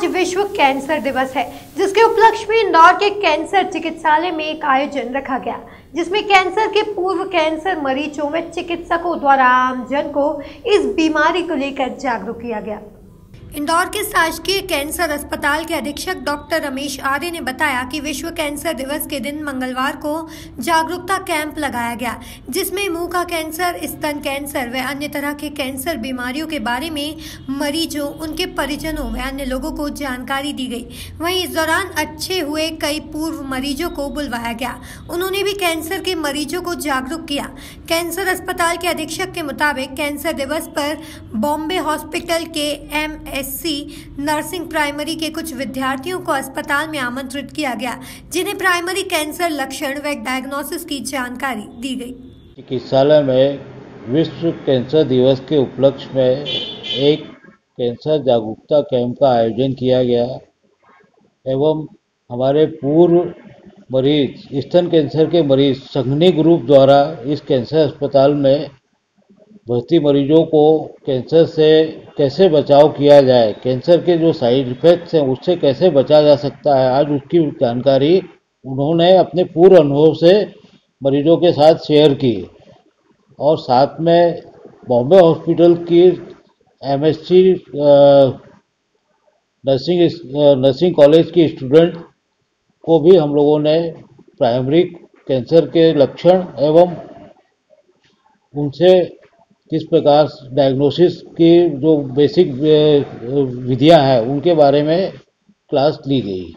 Cancer दिवस है, जिसके उपलक्ष्य में इंदौर के कैंसर चिकित्सालय में एक आयोजन रखा गया, जिसमें कैंसर के पूर्व कैंसर मरीजों में चिकित्सकों द्वारा आमजन को इस बीमारी को लेकर जागरूक किया गया। इंदौर के शासकीय कैंसर अस्पताल के अधीक्षक डॉक्टर रमेश आर्य ने बताया कि विश्व कैंसर दिवस के दिन मंगलवार को जागरूकता कैंप लगाया गया, जिसमें मुँह का कैंसर, स्तन कैंसर व अन्य तरह के कैंसर बीमारियों के बारे में मरीजों, उनके परिजनों व अन्य लोगों को जानकारी दी गई। वहीं इस दौरान अच्छे हुए कई पूर्व मरीजों को बुलवाया गया। उन्होंने भी कैंसर के मरीजों को जागरूक किया। कैंसर अस्पताल के अधीक्षक के मुताबिक कैंसर दिवस पर बॉम्बे हॉस्पिटल के एम एससी नर्सिंग प्राइमरी के कुछ विद्यार्थियों को अस्पताल में आमंत्रित किया गया, जिन्हें प्राइमरी कैंसर लक्षण व डायग्नोसिस की जानकारी दी गई। चिकित्सालय में विश्व कैंसर दिवस के उपलक्ष्य में एक कैंसर जागरूकता कैंप का आयोजन किया गया एवं हमारे पूर्व मरीज़ स्तन कैंसर के मरीज़ संघनी ग्रुप द्वारा इस कैंसर अस्पताल में भर्ती मरीजों को कैंसर से कैसे बचाव किया जाए? कैंसर के जो साइड इफ़ेक्ट्स हैं, उससे कैसे बचा जा सकता है? आज उसकी जानकारी उन्होंने अपने पूर्व अनुभव से मरीजों के साथ शेयर की। और साथ में बॉम्बे हॉस्पिटल की एमएससी नर्सिंग नर्सिंग कॉलेज की स्टूडेंट को भी हम लोगों ने प्राइमरी कैंसर के लक्षण एवं उनसे किस प्रकार डायग्नोसिस की जो बेसिक विधियाँ हैं उनके बारे में क्लास ली गई।